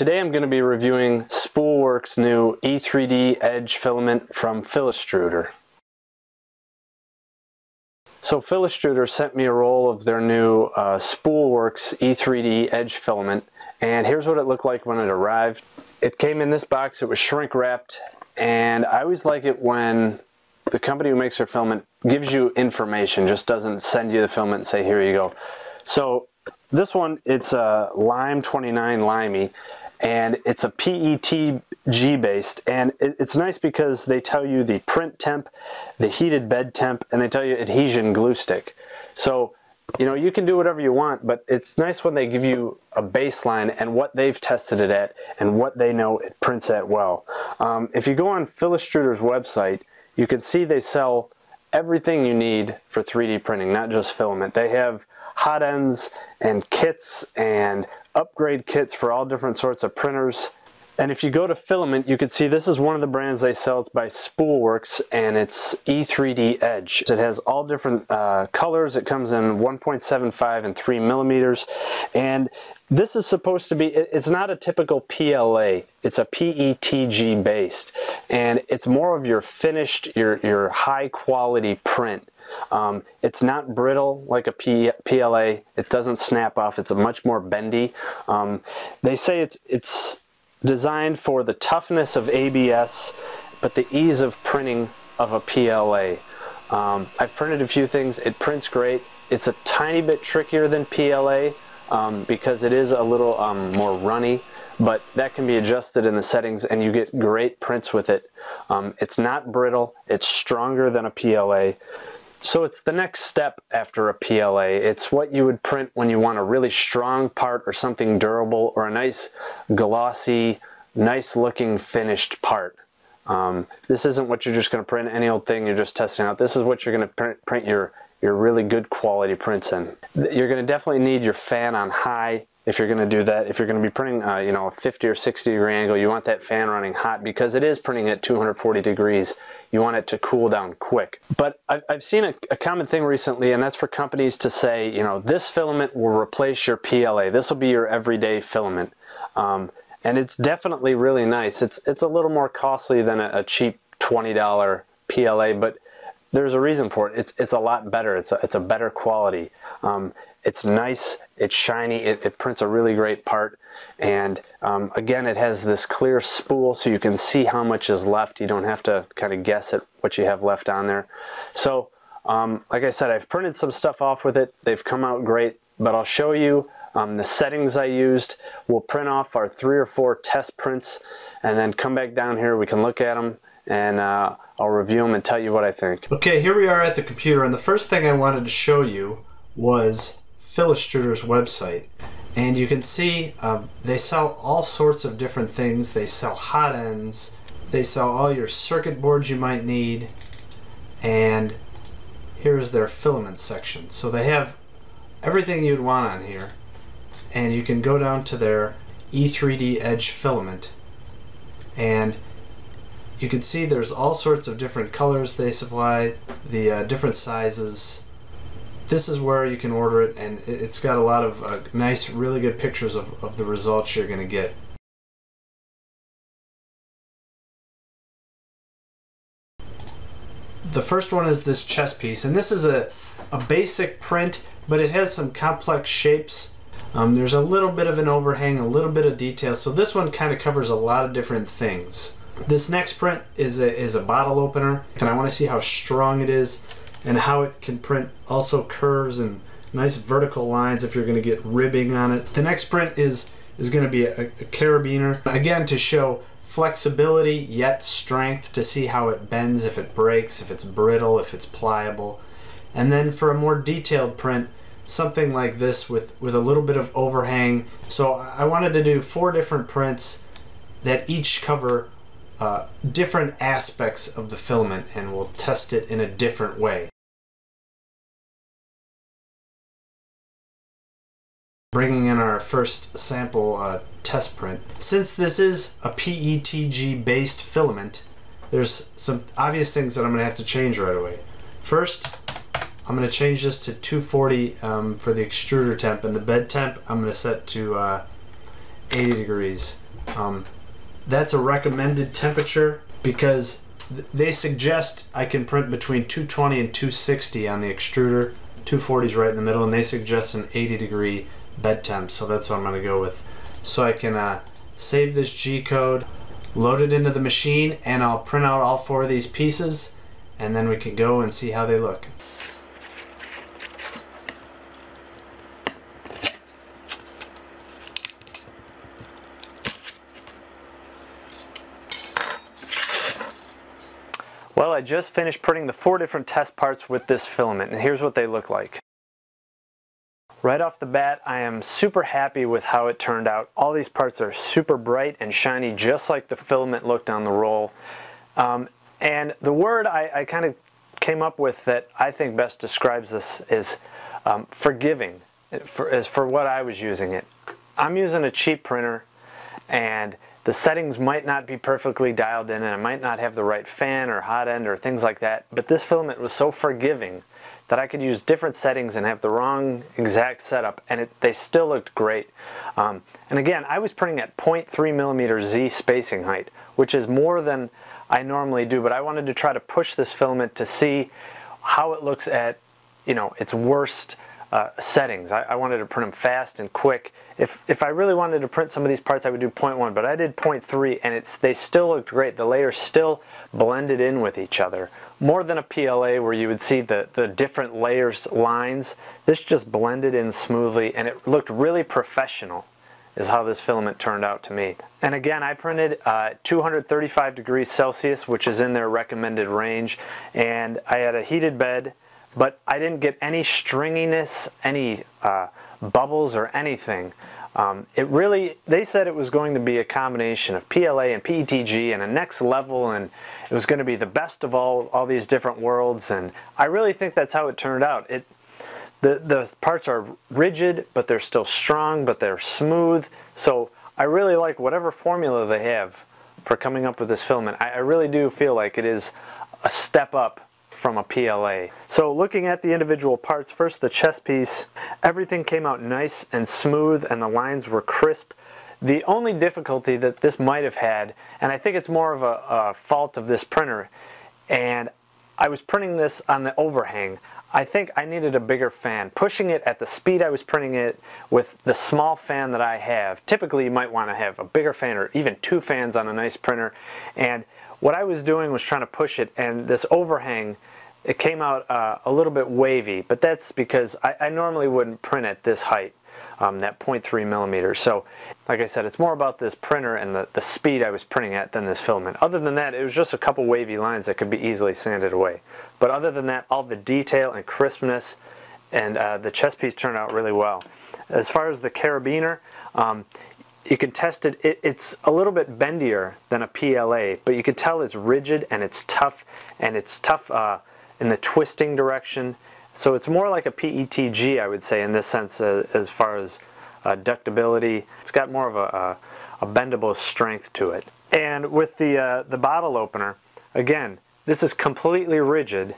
Today I'm going to be reviewing Spoolworks' new E3D Edge filament from Filastruder. So Filastruder sent me a roll of their new uh, Spoolworks E3D Edge filament and here's what it looked like when it arrived. It came in this box, it was shrink wrapped and I always like it when the company who makes their filament gives you information, just doesn't send you the filament and say here you go. So this one, it's a Lime 29 Limey and it's a PETG based and it's nice because they tell you the print temp, the heated bed temp, and they tell you adhesion glue stick. So you know you can do whatever you want but it's nice when they give you a baseline and what they've tested it at and what they know it prints at well. Um, if you go on Filastruder's website you can see they sell everything you need for 3D printing, not just filament. They have hot ends and kits and upgrade kits for all different sorts of printers. And if you go to filament, you can see this is one of the brands they sell. It's by Spoolworks and it's E3D Edge. It has all different uh, colors. It comes in 1.75 and 3 millimeters. And this is supposed to be, it's not a typical PLA, it's a PETG based, and it's more of your finished, your, your high quality print. Um, it's not brittle like a P PLA, it doesn't snap off, it's a much more bendy. Um, they say it's, it's designed for the toughness of ABS, but the ease of printing of a PLA. Um, I've printed a few things, it prints great. It's a tiny bit trickier than PLA, um, because it is a little um, more runny but that can be adjusted in the settings and you get great prints with it. Um, it's not brittle, it's stronger than a PLA. So it's the next step after a PLA. It's what you would print when you want a really strong part or something durable or a nice glossy, nice looking finished part. Um, this isn't what you're just going to print any old thing you're just testing out. This is what you're going to print, print your your really good quality prints in. You're going to definitely need your fan on high if you're going to do that. If you're going to be printing, uh, you know, a 50 or 60 degree angle, you want that fan running hot because it is printing at 240 degrees. You want it to cool down quick. But I've seen a, common thing recently, and that's for companies to say, you know, this filament will replace your PLA. This will be your everyday filament. Um, and it's definitely really nice. It's, it's a little more costly than a, a cheap $20 PLA, but there's a reason for it. It's it's a lot better. It's a, it's a better quality. Um, it's nice. It's shiny. It, it, prints a really great part. And um, again, it has this clear spool so you can see how much is left. You don't have to kind of guess at what you have left on there. So um, like I said, I've printed some stuff off with it. They've come out great, but I'll show you um, the settings I used. We'll print off our three or four test prints and then come back down here. We can look at them and uh, I'll review them and tell you what I think. Okay, here we are at the computer, and the first thing I wanted to show you was Filastruder's website. And you can see um, they sell all sorts of different things. They sell hot ends, they sell all your circuit boards you might need, and here's their filament section. So they have everything you'd want on here, and you can go down to their E3D Edge filament, and you can see there's all sorts of different colors they supply, the uh, different sizes. This is where you can order it, and it's got a lot of uh, nice, really good pictures of, of the results you're going to get. The first one is this chess piece, and this is a, a basic print, but it has some complex shapes. Um, there's a little bit of an overhang, a little bit of detail, so this one kind of covers a lot of different things. This next print is a, is a bottle opener, and I want to see how strong it is and how it can print also curves and nice vertical lines if you're going to get ribbing on it. The next print is is going to be a, a carabiner, again to show flexibility yet strength to see how it bends, if it breaks, if it's brittle, if it's pliable. And then for a more detailed print, something like this with, with a little bit of overhang. So I wanted to do four different prints that each cover uh, different aspects of the filament and we'll test it in a different way. Bringing in our first sample uh, test print. Since this is a PETG based filament, there's some obvious things that I'm going to have to change right away. First, I'm going to change this to 240 um, for the extruder temp and the bed temp I'm going to set to uh, 80 degrees. Um, that's a recommended temperature because th- they suggest I can print between 220 and 260 on the extruder. 240 is right in the middle, and they suggest an 80 degree bed temp, so that's what I'm going to go with. So I can uh, save this G code, load it into the machine, and I'll print out all four of these pieces, and then we can go and see how they look. Well, I just finished printing the four different test parts with this filament, and here's what they look like. Right off the bat, I am super happy with how it turned out. All these parts are super bright and shiny, just like the filament looked on the roll. Um, and the word I, I kind of came up with that I think best describes this is um, forgiving, for, is for what I was using it. I'm using a cheap printer, and the settings might not be perfectly dialed in, and I might not have the right fan or hot end or things like that, but this filament was so forgiving that I could use different settings and have the wrong exact setup and it, they still looked great. Um, and again, I was printing at 0.3 millimeter Z spacing height, which is more than I normally do, but I wanted to try to push this filament to see how it looks at, you know, its worst uh, settings. I, I, wanted to print them fast and quick. If, if I really wanted to print some of these parts, I would do 0.1, but I did 0.3 and it's, they still looked great. The layers still blended in with each other. More than a PLA where you would see the, the different layers lines. This just blended in smoothly and it looked really professional is how this filament turned out to me. And again, I printed uh, 235 degrees Celsius, which is in their recommended range, and I had a heated bed but I didn't get any stringiness, any uh, bubbles or anything. Um, it really, they said it was going to be a combination of PLA and PETG and a next level and it was going to be the best of all, all these different worlds and I really think that's how it turned out. It, the, the parts are rigid, but they're still strong, but they're smooth. So I really like whatever formula they have for coming up with this filament. I, I really do feel like it is a step up from a PLA. So looking at the individual parts, first the chest piece, everything came out nice and smooth and the lines were crisp. The only difficulty that this might have had, and I think it's more of a, a fault of this printer, and I was printing this on the overhang. I think I needed a bigger fan. Pushing it at the speed I was printing it with the small fan that I have, typically you might want to have a bigger fan or even two fans on a nice printer. And what I was doing was trying to push it and this overhang it came out uh, a little bit wavy, but that's because I, I normally wouldn't print at this height, um, that 0.3 millimeters. So, like I said, it's more about this printer and the, the speed I was printing at than this filament. Other than that, it was just a couple wavy lines that could be easily sanded away. But other than that, all the detail and crispness and uh, the chest piece turned out really well. As far as the carabiner, um, you can test it. it. It's a little bit bendier than a PLA, but you can tell it's rigid and it's tough, and it's tough uh, in the twisting direction. So it's more like a PETG, I would say, in this sense, uh, as far as uh, ductability. It's got more of a, a, a, bendable strength to it. And with the, uh, the bottle opener, again, this is completely rigid,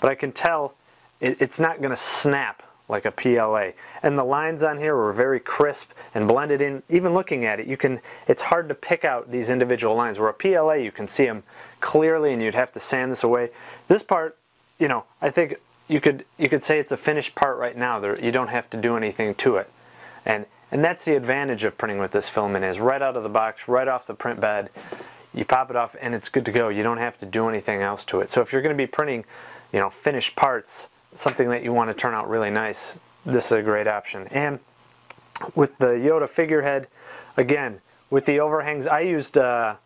but I can tell it, it's not going to snap like a PLA. And the lines on here were very crisp and blended in. Even looking at it, you can it's hard to pick out these individual lines. Where a PLA, you can see them clearly and you'd have to sand this away. This part, you know, I think you could you could say it's a finished part right now. There, you don't have to do anything to it, and and that's the advantage of printing with this filament is right out of the box, right off the print bed. You pop it off and it's good to go. You don't have to do anything else to it. So if you're going to be printing, you know, finished parts, something that you want to turn out really nice, this is a great option. And with the Yoda figurehead, again, with the overhangs, I used. Uh,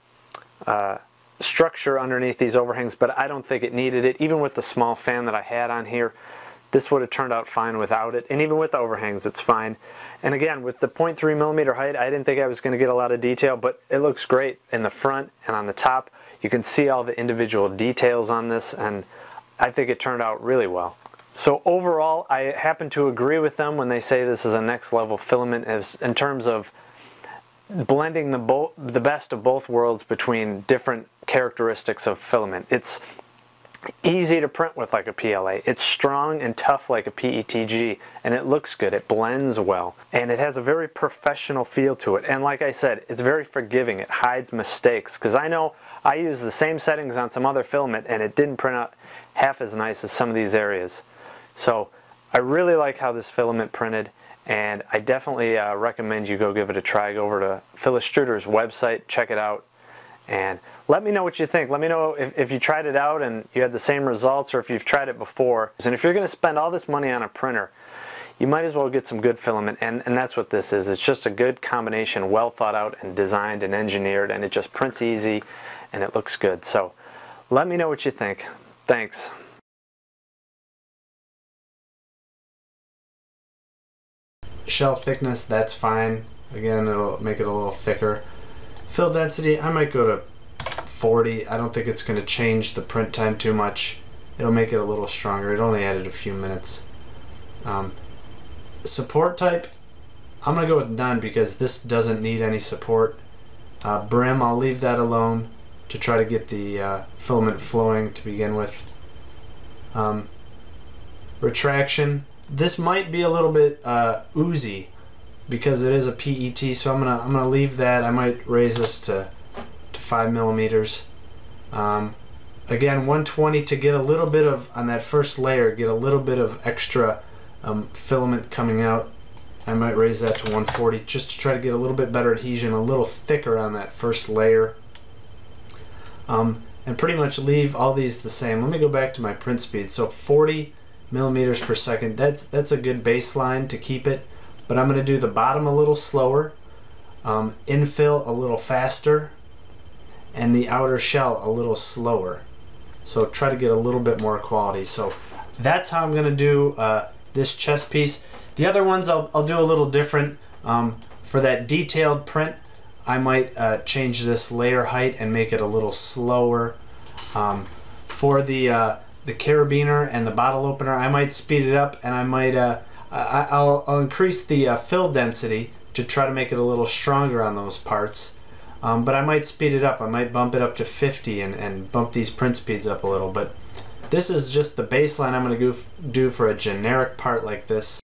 uh, structure underneath these overhangs, but I don't think it needed it. Even with the small fan that I had on here, this would have turned out fine without it. And even with the overhangs, it's fine. And again, with the 0.3 millimeter height, I didn't think I was going to get a lot of detail, but it looks great in the front and on the top. You can see all the individual details on this, and I think it turned out really well. So overall, I happen to agree with them when they say this is a next level filament as in terms of blending the, the best of both worlds between different characteristics of filament. It's easy to print with like a PLA. It's strong and tough like a PETG and it looks good. It blends well and it has a very professional feel to it. And like I said, it's very forgiving. It hides mistakes because I know I use the same settings on some other filament and it didn't print out half as nice as some of these areas. So I really like how this filament printed and I definitely uh, recommend you go give it a try. Go over to Filastruder's website, check it out and let me know what you think. Let me know if, if you tried it out and you had the same results or if you've tried it before. And if you're going to spend all this money on a printer, you might as well get some good filament and, and that's what this is. It's just a good combination, well thought out and designed and engineered and it just prints easy and it looks good. So let me know what you think. Thanks. Shell thickness, that's fine. Again, it'll make it a little thicker. Fill density, I might go to 40. I don't think it's going to change the print time too much. It'll make it a little stronger. It only added a few minutes. Um, support type, I'm going to go with none because this doesn't need any support. Uh, brim, I'll leave that alone to try to get the uh, filament flowing to begin with. Um, retraction, this might be a little bit uh, oozy because it is a PET so I'm gonna I'm gonna leave that. I might raise this to to five millimeters. Um, again 120 to get a little bit of on that first layer get a little bit of extra um, filament coming out. I might raise that to 140 just to try to get a little bit better adhesion a little thicker on that first layer. Um, and pretty much leave all these the same. Let me go back to my print speed. So 40 millimeters per second. That's that's a good baseline to keep it. But I'm going to do the bottom a little slower, um, infill a little faster, and the outer shell a little slower. So try to get a little bit more quality. So that's how I'm going to do uh, this chest piece. The other ones I'll, I'll do a little different. Um, for that detailed print, I might uh, change this layer height and make it a little slower. Um, for the uh, the carabiner and the bottle opener. I might speed it up and I might uh, I, will I'll increase the uh, fill density to try to make it a little stronger on those parts. Um, but I might speed it up. I might bump it up to 50 and, and bump these print speeds up a little. But this is just the baseline I'm going to do for a generic part like this.